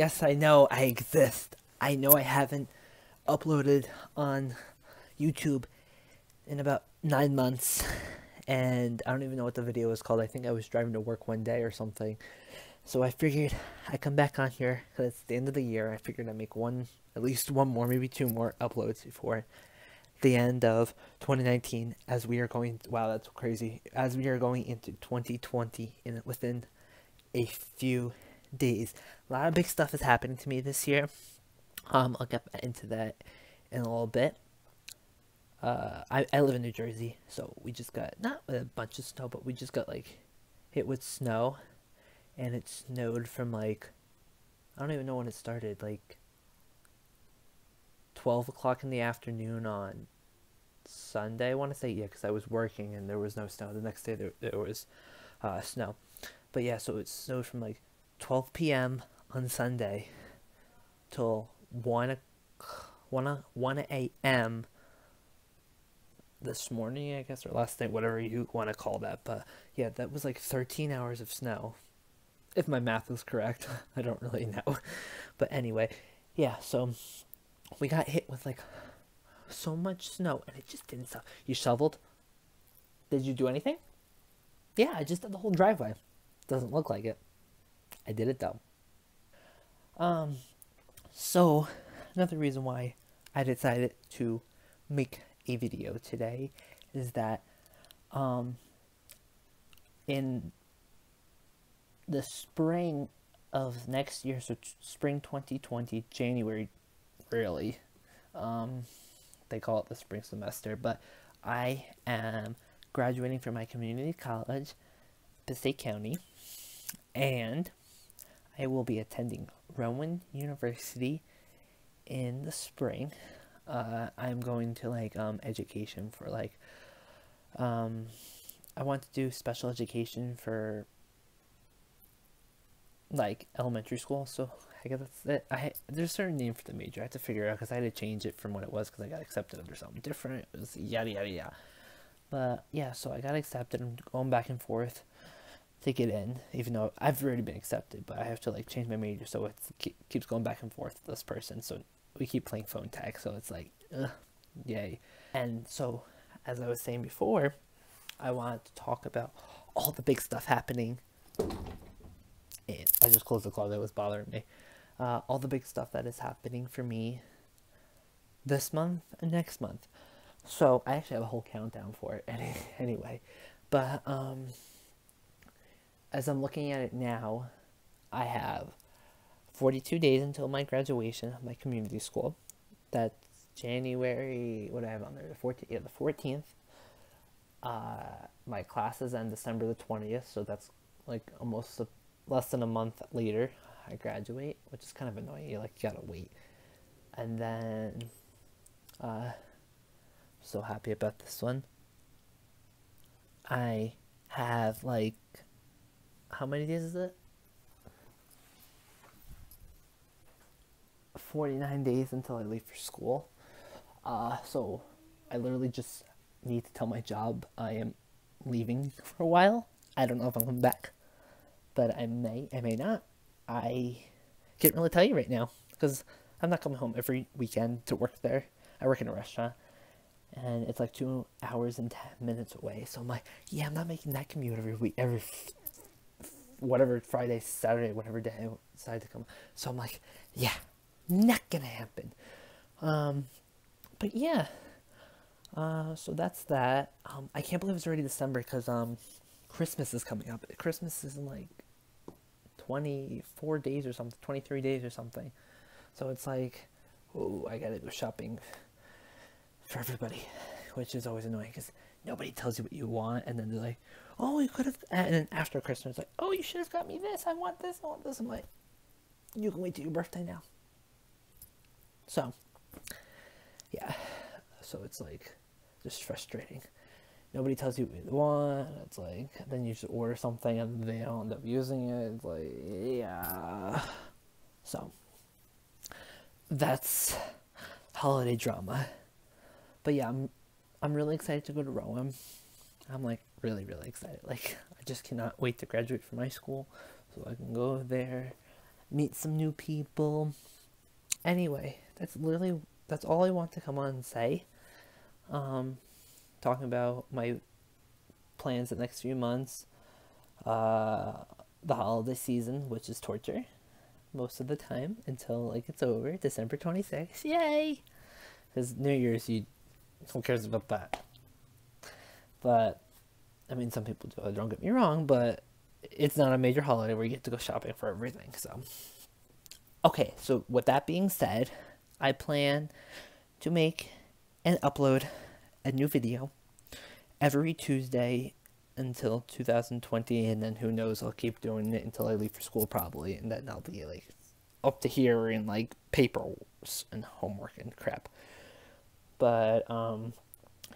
Yes, I know I exist. I know I haven't uploaded on YouTube in about nine months, and I don't even know what the video was called. I think I was driving to work one day or something. So I figured I come back on here because it's the end of the year. I figured I'd make one, at least one more, maybe two more uploads before the end of 2019 as we are going wow that's crazy as we are going into 2020 in within a few days a lot of big stuff is happening to me this year um i'll get into that in a little bit uh i, I live in new jersey so we just got not a bunch of snow but we just got like hit with snow and it snowed from like i don't even know when it started like 12 o'clock in the afternoon on Sunday. I want to say, yeah, because I was working and there was no snow. The next day there, there was uh, snow. But yeah, so it snowed from like 12 p.m. on Sunday till 1, 1, 1 a.m. this morning, I guess, or last night, whatever you want to call that. But yeah, that was like 13 hours of snow. If my math is correct, I don't really know. But anyway, yeah, so we got hit with like so much snow and it just didn't stop. You shoveled? Did you do anything? Yeah, I just did the whole driveway. Doesn't look like it. I did it though. Um, so another reason why I decided to make a video today is that um in the spring of next year, so spring 2020, January really. Um, they call it the spring semester, but I am graduating from my community college, Passaic County, and I will be attending Rowan University in the spring. Uh, I'm going to like um, education for like um, I want to do special education for like elementary school, so I guess that's it. I there's a certain name for the major. I have to figure out because I had to change it from what it was because I got accepted under something different. It was yada yada yada. But yeah, so I got accepted. I'm going back and forth to get in, even though I've already been accepted. But I have to like change my major, so it keep, keeps going back and forth with this person. So we keep playing phone tag. So it's like, ugh, yay. And so, as I was saying before, I wanted to talk about all the big stuff happening. And I just closed the closet. That was bothering me uh, all the big stuff that is happening for me this month and next month. So I actually have a whole countdown for it any, anyway. But um, as I'm looking at it now, I have 42 days until my graduation of my community school. That's January, what do I have on there? The 14th. Yeah, the 14th. Uh, my classes end December the 20th, so that's like almost a, less than a month later. I graduate, which is kind of annoying. You like you gotta wait, and then uh, so happy about this one. I have like how many days is it? 49 days until I leave for school. Uh, so I literally just need to tell my job I am leaving for a while. I don't know if I'm coming back, but I may, I may not. I can't really tell you right now because I'm not coming home every weekend to work there. I work in a restaurant and it's like two hours and 10 minutes away. So I'm like, yeah, I'm not making that commute every week, every whatever Friday, Saturday, whatever day I decide to come. So I'm like, yeah, not gonna happen. Um, but yeah, uh, so that's that. Um, I can't believe it's already December because um, Christmas is coming up. Christmas is in like 24 days or something, 23 days or something. So it's like, oh, I gotta go shopping for everybody, which is always annoying because nobody tells you what you want, and then they're like, oh, you could have, and then after Christmas, like, oh, you should have got me this. I want this. I want this. I'm like, you can wait till your birthday now. So, yeah, so it's like just frustrating nobody tells you what you want. It's like then you just order something and they don't end up using it. It's like yeah. So that's holiday drama. But yeah, I'm I'm really excited to go to Rowan. I'm like really really excited. Like I just cannot wait to graduate from high school so I can go there meet some new people. Anyway, that's literally that's all I want to come on and say. Um, talking about my plans the next few months, uh, the holiday season, which is torture most of the time until like it's over, December 26th. Yay! Because New Year's, you who cares about that? But I mean, some people do. Don't get me wrong, but it's not a major holiday where you get to go shopping for everything. So, okay. So with that being said, I plan to make and upload a new video every Tuesday until 2020 and then who knows I'll keep doing it until I leave for school probably and then I'll be like up to here in like papers and homework and crap. But um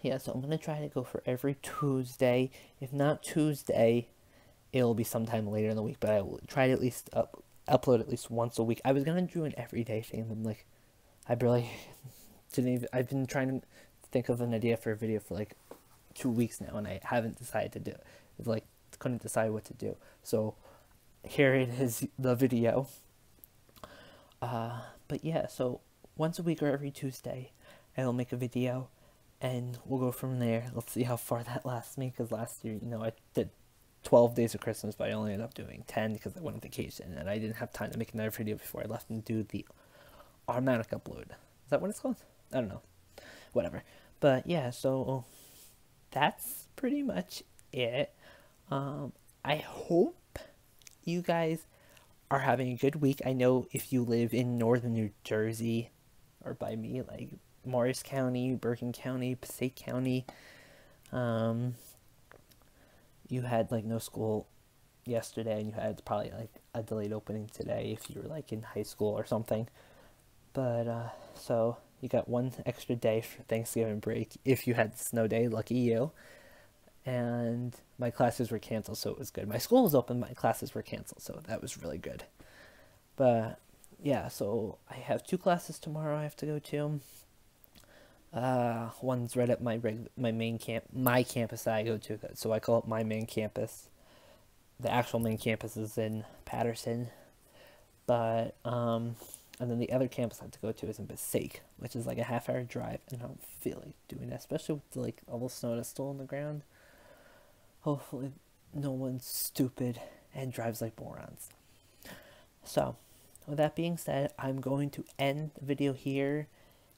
yeah, so I'm gonna try to go for every Tuesday. If not Tuesday, it'll be sometime later in the week, but I will try to at least up, upload at least once a week. I was gonna do an everyday thing, I'm like I barely didn't even I've been trying to think of an idea for a video for like two weeks now, and I haven't decided to do it. Like couldn't decide what to do. So here it is, the video. Uh, but yeah, so once a week or every Tuesday, I will make a video, and we'll go from there. Let's see how far that lasts me. Because last year, you know, I did 12 days of Christmas, but I only ended up doing 10 because I went on vacation, and I didn't have time to make another video before I left and do the automatic upload. Is that what it's called? I don't know. Whatever. But yeah, so that's pretty much it. Um, I hope you guys are having a good week. I know if you live in northern New Jersey, or by me, like Morris County, Bergen County, Passaic County, um, you had like no school yesterday, and you had probably like a delayed opening today if you were like in high school or something. But uh, so you got one extra day for Thanksgiving break if you had snow day. Lucky you. And my classes were canceled, so it was good. My school was open, my classes were canceled, so that was really good. But yeah, so I have two classes tomorrow I have to go to. Uh, one's right at my reg- my main camp, my campus that I go to, so I call it my main campus. The actual main campus is in Paterson, but um, and then the other campus I have to go to is in Passaic, which is like a half hour drive, and I don't feel like doing that, especially with like all the snow that's still on the ground. Hopefully, no one's stupid and drives like morons. So, with that being said, I'm going to end the video here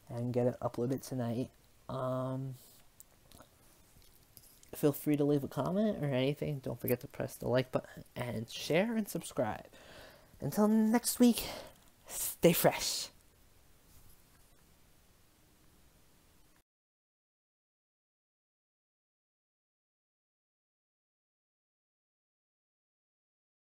and get it uploaded tonight. Um, feel free to leave a comment or anything. Don't forget to press the like button and share and subscribe. Until next week. Stay fresh.